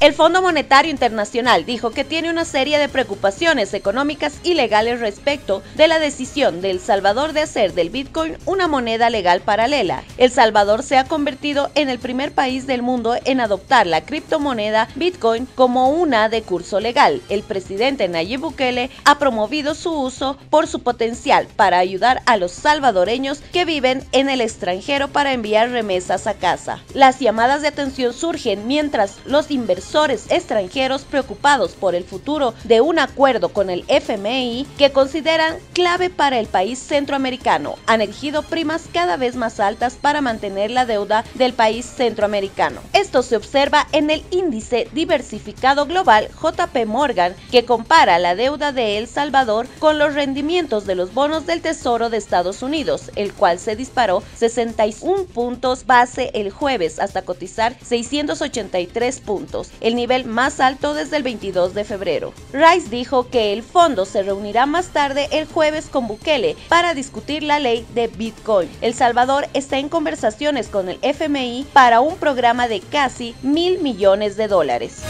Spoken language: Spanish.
El Fondo Monetario Internacional dijo que tiene una serie de preocupaciones económicas y legales respecto de la decisión de El Salvador de hacer del Bitcoin una moneda legal paralela. El Salvador se ha convertido en el primer país del mundo en adoptar la criptomoneda Bitcoin como una de curso legal. El presidente Nayib Bukele ha promovido su uso por su potencial para ayudar a los salvadoreños que viven en el extranjero para enviar remesas a casa. Las llamadas de atención surgen mientras los inversores extranjeros preocupados por el futuro de un acuerdo con el FMI que consideran clave para el país centroamericano han exigido primas cada vez más altas para mantener la deuda del país centroamericano. Esto se observa en el índice diversificado global JP Morgan que compara la deuda de El Salvador con los rendimientos de los bonos del Tesoro de Estados Unidos, el cual se disparó 61 puntos base el jueves hasta cotizar 683 puntos el nivel más alto desde el 22 de febrero. Rice dijo que el fondo se reunirá más tarde el jueves con Bukele para discutir la ley de Bitcoin. El Salvador está en conversaciones con el FMI para un programa de casi mil millones de dólares.